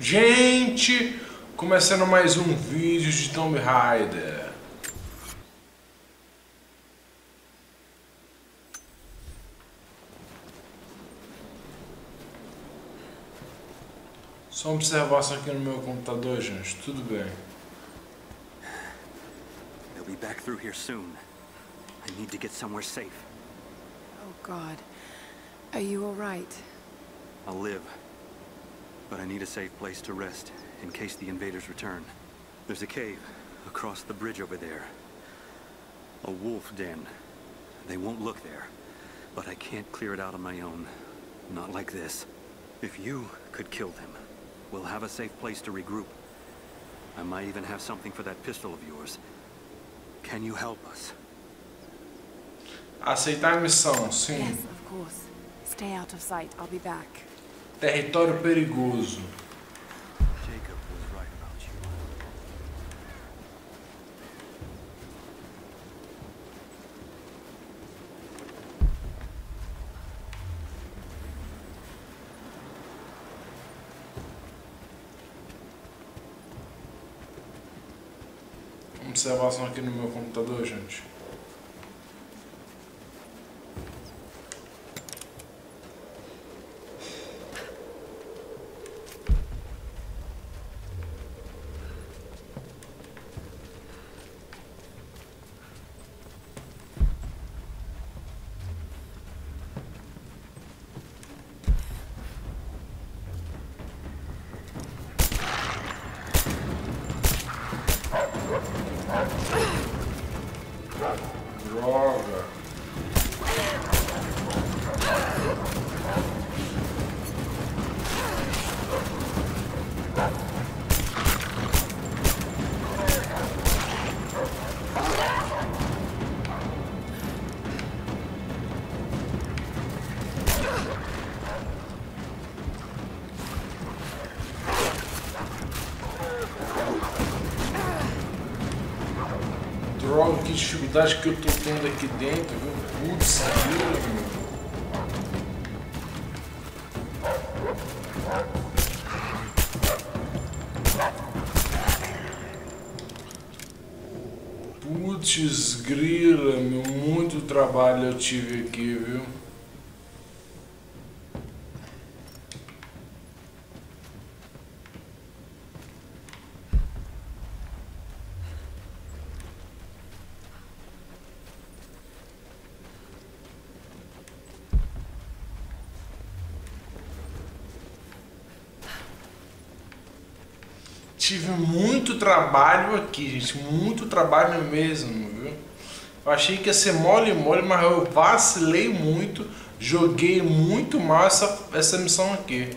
Gente, começando mais um vídeo de Tomb Raider. Só uma observação aqui no meu computador, gente. Tudo bem. They'll be back through here soon. I need to get somewhere safe. Oh, God. Are you all right? I'll live. But I need a safe place to rest, in case the invaders return. There's a cave across the bridge over there. A wolf den. They won't look there. But I can't clear it out on my own. Not like this. If you could kill them, we'll have a safe place to regroup. I might even have something for that pistol of yours. Can you help us? Aceitar a missão, sim. Yes, of course. Stay out of sight. I'll be back. Território perigoso. Observação aqui no meu computador, gente. Droga, que dificuldade que eu tô tendo aqui dentro, viu? Putz, meu. Putz, grila, meu. Muito trabalho eu tive aqui, viu? Tive muito trabalho aqui, gente. Muito trabalho mesmo, viu? Eu achei que ia ser mole mole, mas eu vacilei muito. Joguei muito mal essa, essa missão aqui.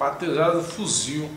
Patrulhada do fuzil.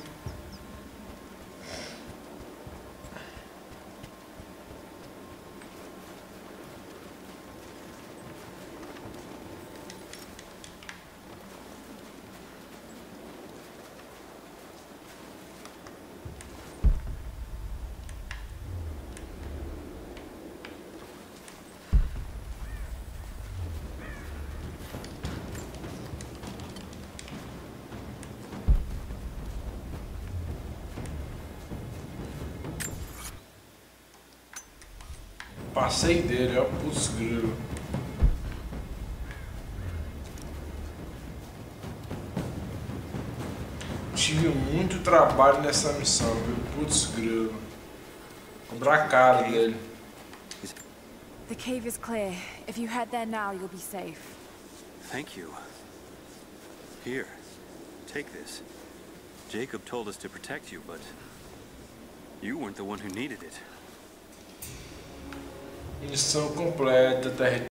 Passei dele, ó, putz grilo. Tive muito trabalho nessa missão, viu? Putz grilo. Cobrar a cara dele. The cave is clear. If you head there now, you'll be safe. Thank you. Here, take this. Jacob told us to protect you, but you weren't the one who needed it. Missão completa, território.